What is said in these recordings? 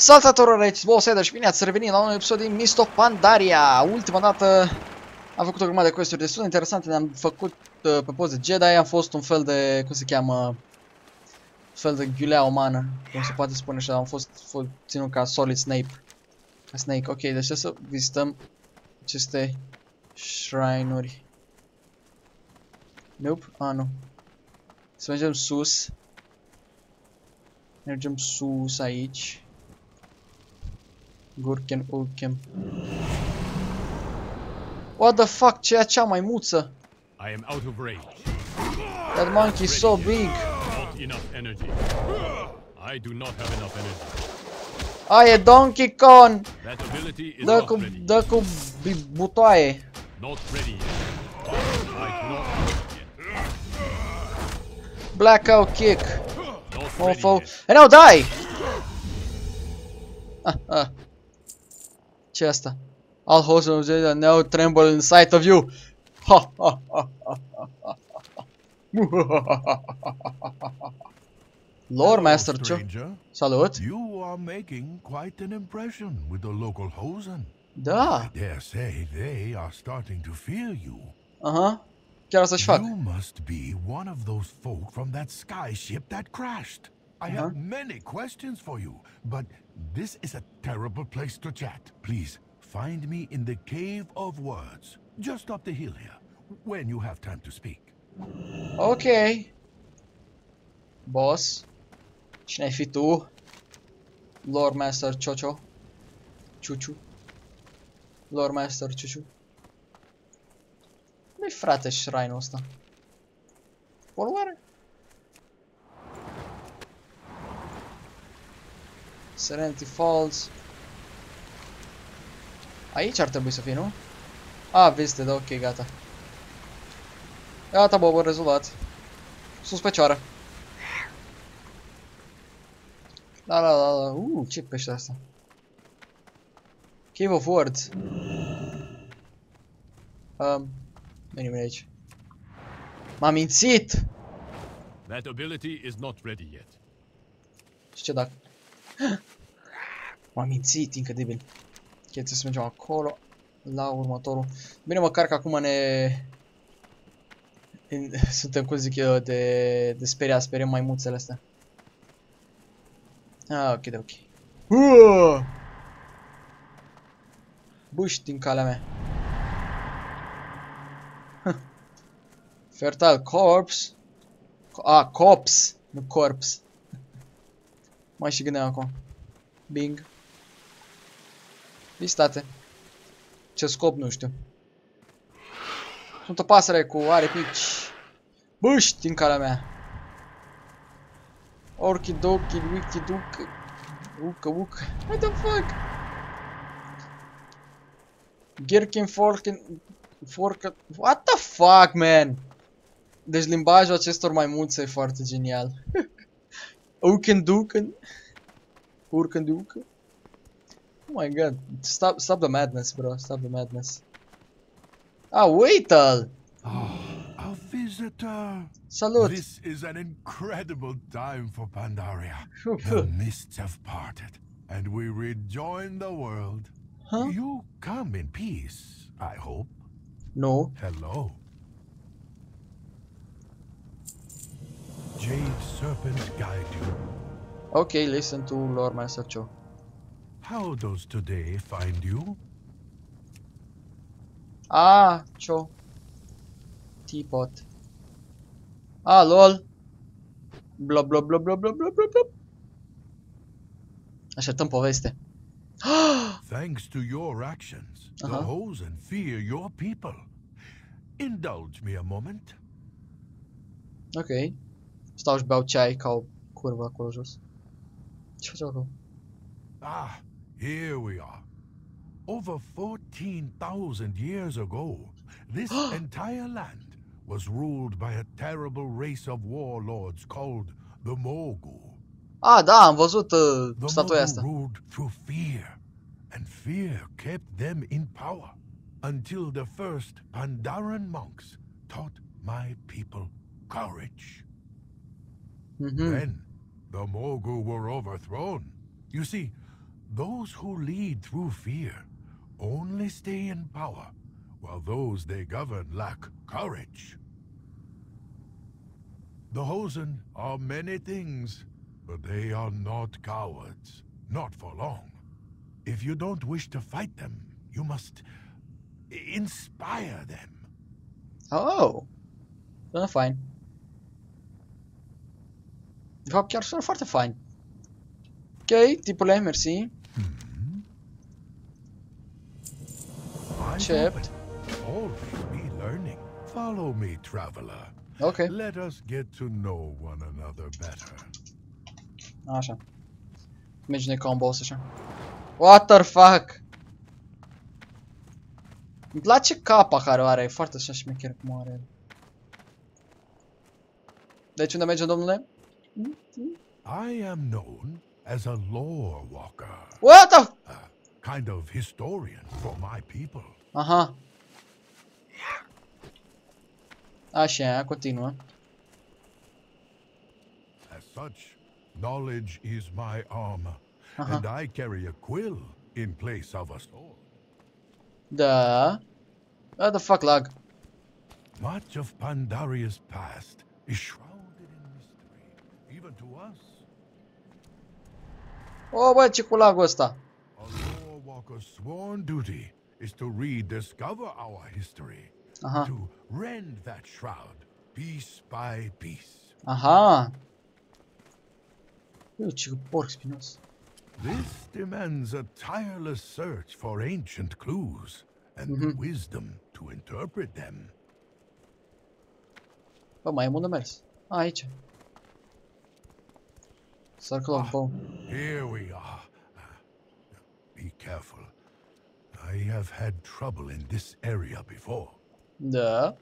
Salutatori aici, Boseida și bine ați revenit la un episod din Misto Pandaria. Ultima dată am făcut o grămadă de quest destul de interesante, ne-am făcut uh, pe poze Jedi, am fost un fel de, cum se cheamă, un fel de ghiulea umană, cum se poate spune așa, am fost, fost ținut ca Solid Snape. Ca Snake, ok, deci să vizităm aceste shrine-uri. Nope, ah nu. Să mergem sus. Mergem sus aici. Gurken Urken. What the fuck? Ce acea maimuță? I am out of range. That monkey is so big. Not enough energy. I do not have enough energy. Ah, e Donkey Kong! That ability is Dă cu, dă cu butoaie. Not ready. I do not. Blackout kick. Ready Mofo. And now die! Ah, ah. Ce asta? All hosts of now tremble in sight of you. Ha, ha, ha, ha, ha, ha. Lore Master, stranger. Salut! You are making quite an impression with the local Hozen. Da, I dare say they are starting to fear you. Uh-huh. aha. Chiar asta-și fac. You must be one of those folk from that sky ship that crashed. I uh-huh. have many questions for you, but this is a terrible place to chat. Please, find me in the Cave of Words, just up the hill here, when you have time to speak. Ok. Boss. Cine ai fi tu? Lord Master Chocho. Ciuciu. Lord Master Ciuciu. Unde-i frate? Poluare? Serenity Falls. Aici ar trebui să fie, nu? A, vezi, da, ok, gata. Gata, Bobo, rezolvat. Sus pe cioară. Da, da, da, da. Uh, ce pește asta? Cave of Words. Um, nu nimeni aici. M-am mințit! That ability is not ready yet. Și ce dacă? M-am mințit, incredibil. Ok, trebuie să mergem acolo. La următorul. Bine, măcar că acum ne... în- Suntem, cum zic eu, de, de speriat, speriem maimuțele astea. Ah, ok, de ok. Uah! Buși din calea mea. Fertile corpse. Ah, cops, nu corpse. Mai și gândeam acum. Bing. Listate. Ce scop nu știu. Sunt o pasăre cu aripici. Bâști din calea mea. Orchidoki, wikiduc. Ucă, ucă. What the fuck? Gherkin, Forkin, Forca... What the fuck, man? Deci limbajul acestor maimuțe e foarte genial. Ukenduken. Urkenduken. Oh my god. Stop stop the madness, bro. Stop the madness. Ah, Waitel! A visitor. Salut! This is an incredible time for Pandaria. The mists have parted, and we rejoin the world. Huh? You come in peace, I hope. No. Hello. Jade Serpent guide you. Ok, listen to Lord Master Cho. How does today find you? Ah, Cho. Teapot. Ah, lol. Bla bla bla bla bla bla bla bla. Așteptăm poveste. Thanks to your actions, Uh-huh. the Hozen fear your people. Indulge me a moment. Ok. Stau și beau ceai ca o curvă acolo jos. Ce faci acolo? Ah, here we are. Over 14,000 years ago, this entire land was ruled by a terrible race of warlords called the Mogu. Ah, da, am văzut uh, The statuia Mogu asta. ruled through fear, and fear kept them in power until the first Pandaren monks taught my people courage. Mhm. Then the Mogu were overthrown. You see, Those who lead through fear only stay in power, while those they govern lack courage. The Hozen are many things, but they are not cowards. Not for long. If you don't wish to fight them, you must inspire them. Oh! Sună fain. De fapt, chiar sună foarte fain. Ok, tipule, mersi. Eyes Chipped. open. Always be learning. Follow me, traveler. Ok, Let us get to know one another better. așa. Mergi ca un boss așa. What the fuck? Îmi place capa care o are, e foarte așa șmecher cum o are el. Deci unde mergem, domnule? I am known as a lore walker, What the... a kind of historian for my people. Uh-huh. Aha. Așa, ah, ah, continuă. As such, knowledge is my armor, Aha. and I carry a quill in place of a sword. Da. What the fuck, lag? Much of Pandaria's past is shrouded even to us. O, bă, ce cu lagul ăsta? A lore walker's sworn duty is to rediscover our history, Aha. to rend that shroud piece by piece. Aha. Ui, ce porc spinos. This demands a tireless search for ancient clues and the wisdom to interpret them. Bă, mai e unde mers? A, aici. Circle of ah, Bone. Here we are. Be careful. I have had trouble in this area before. Da.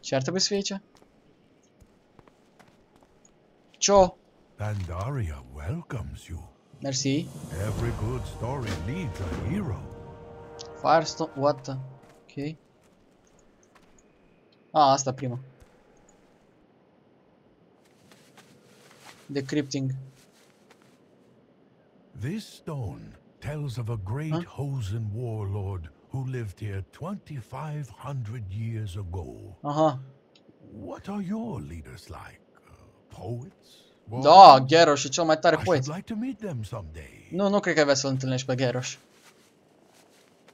Ce ar trebui să fie aici? Cio. Pandaria welcomes you. Merci. Every good story needs a hero. Firestone. What the? Ok. A, asta prima. Decrypting. This stone tells of a great Huh? Hozen warlord who lived here 2,500 years ago. Uh-huh. What are your leaders like? Uh, poets? Da, Garrosh e cel mai tare poet. like to meet them someday. Nu, nu cred că vrea să-l întâlnești pe Garrosh.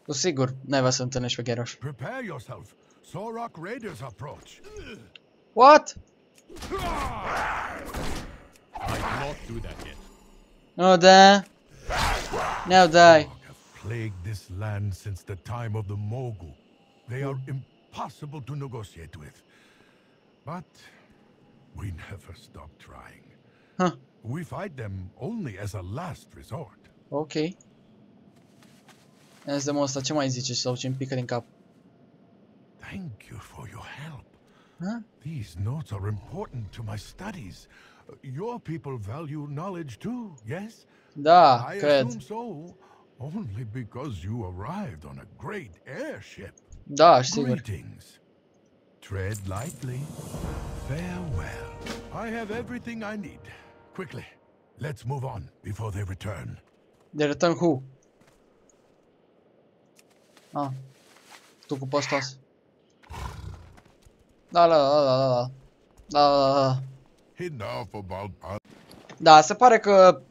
Cu sigur, nu vrea să-l întâlnești pe Garrosh. Prepare yourself. Saurok raiders approach. What? I cannot do that yet. Nu, da. Nu, dai. Saurok have plagued this land since the time of the Mogu. They are impossible to negotiate with. But we never stop trying. Huh. We fight them only as a last resort. Ok. Ia să dăm ăsta, ce mai zice sau ce îmi pică din cap? Thank you for your help. Huh? These notes are important to my studies. Your people value knowledge too, yes? Da, I cred. assume so. Only because you arrived on a great airship. Da, sigur. Greetings. Tread lightly. Farewell. I have everything I need. Quickly, let's move on before they return. De return who? Ah. Tu cu păstos. Da, da, da, da, da, da. Da, da, da. Enough about us. Da, se pare că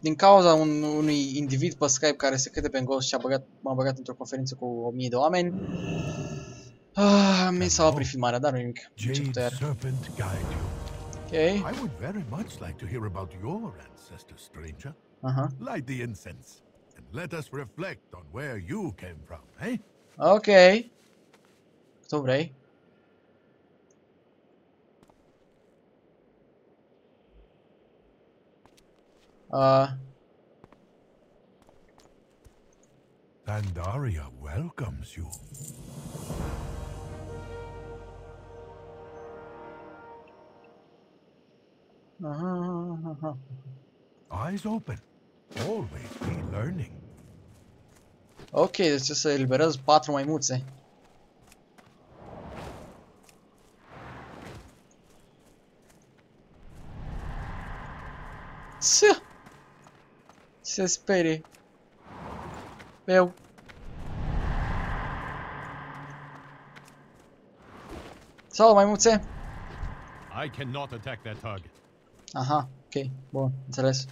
din cauza un, unui individ pe Skype care se crede pe Ghost și a băgat, m-a băgat într-o conferință cu o mie de oameni. Ah, mi s-a oprit filmarea, dar nu nimic. Ce Jade putere. Serpent guide you. Ok. I would very much like to hear about your ancestors, stranger. Aha. Light the incense and let us reflect on where you came from, eh? Ok. Tu vrei? Uh, Pandaria welcomes you. aha. Eyes open. Always be learning. Ok, deci să eliberez patru maimuțe. Ță! Se sperie. Eu. Salut, maimuțe! I cannot attack that target. Aha, ok, bun, înțeles.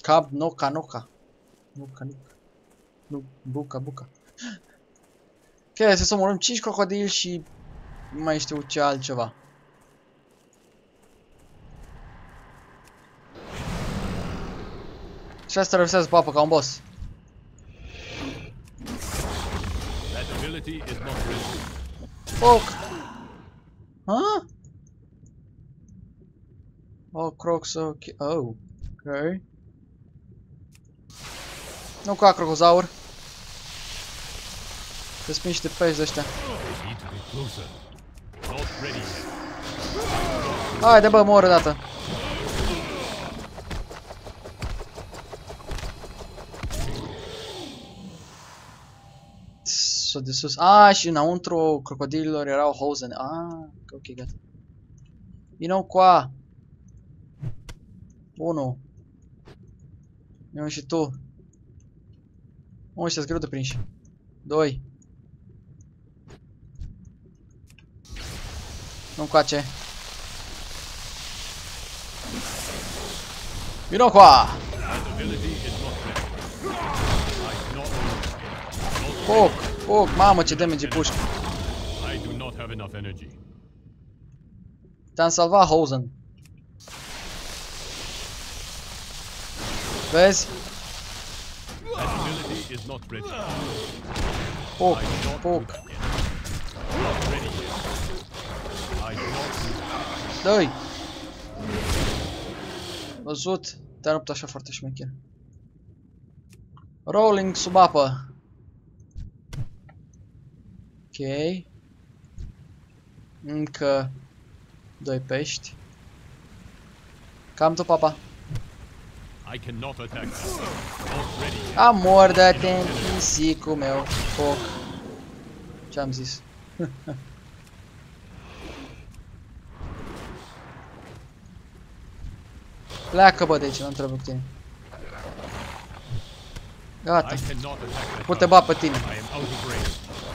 Cap, noca, noca. Nuca, nuca. Nu, buca, buca. Ok, trebuie să omorâm 5 crocodili și nu mai știu ce altceva. Just traverses o papo, um boss. Oh, ah? Hã? Oh, Crocs, ok. Oh, ok. Nu ca crocozaur. Te spin și de pești de ăștia. Haide bă. S-o de sus. A, și înăuntru crocodililor erau hosen. Ah, ok, gata. Vino cu A. Unu. Vino și tu. Mă, ăștia greu de prinși. Doi. Nu coace. Vino cu foc. Mamă, ce damage pușcă. Te-am salvat, Hosen. Vezi? Poc, poc. Dă-i! Văzut? Te-a rupt așa foarte șmecher. Rolling sub apă. Încă doi pești. Cam tu, papa. Amorda-te în pisicul meu, foc. Ce-am zis? Pleacă, bă, de aici, n-am treabă cu tine. Gata. Pute, bă, pe tine.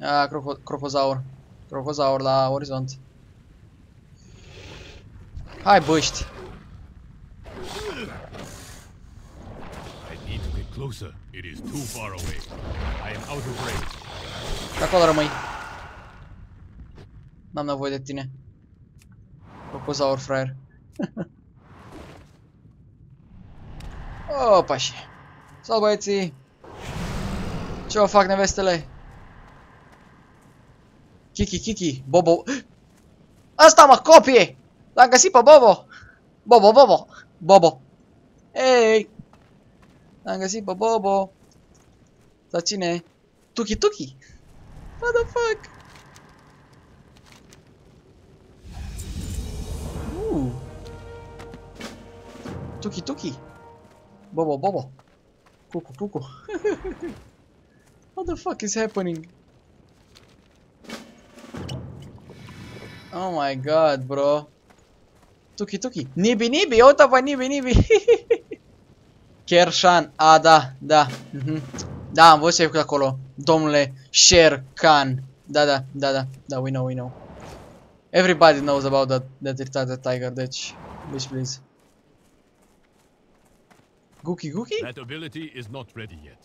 A, croco crocozaur. Crocozaur la orizont. Hai, băști. I need to get closer. It is too far away. I am out of range. De acolo rămâi. N-am nevoie de tine. Crocozaur, fraier. Opa și. Salut băieții! Ce o fac nevestele? Kiki, Kiki, Bobo... Asta mă, copie! L-am găsit pe Bobo! Bobo, Bobo! Bobo! Ei! L-am găsit pe Bobo! Dar cine? Tuki Tuki! What the fuck? Uh. Tuki Tuki! Bobo, Bobo! Cucu, cucu! What the fuck is happening? Oh my god, bro. Tuki Tuki. Nibi Nibi, uite pe Nibi Nibi. Kershan, a da, da. mhm. Da, am văzut ce ai făcut acolo. Domnule Sher Khan. Da, da, da, da, da, we know, we know. Everybody knows about that, that retarded tiger, deci, bitch please. Guki Guki? That ability is not ready yet.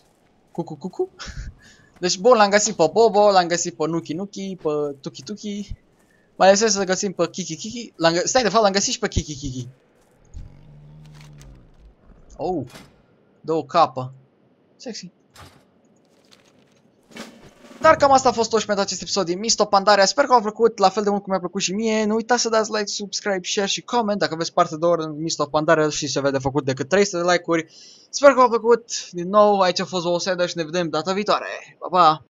Cucu Cucu? Deci, bun, l-am găsit pe Bobo, l-am găsit pe Nuki Nuki, pe Tuki Tuki. Mai lăsăm să găsim pe Kiki Kiki. L-am gă- Stai, de fapt, l-am găsit și pe Kiki Kiki. Oh, două capă. Sexy. Dar cam asta a fost tot și pentru acest episod din Misto Pandaria. Sper că v-a plăcut la fel de mult cum mi-a plăcut și mie. Nu uitați să dați like, subscribe, share și comment dacă aveți parte de ori în Misto Pandaria și se vede făcut decât 300 de like-uri. Sper că v-a plăcut. Din nou, aici a fost Woseda și ne vedem data viitoare. Pa, pa!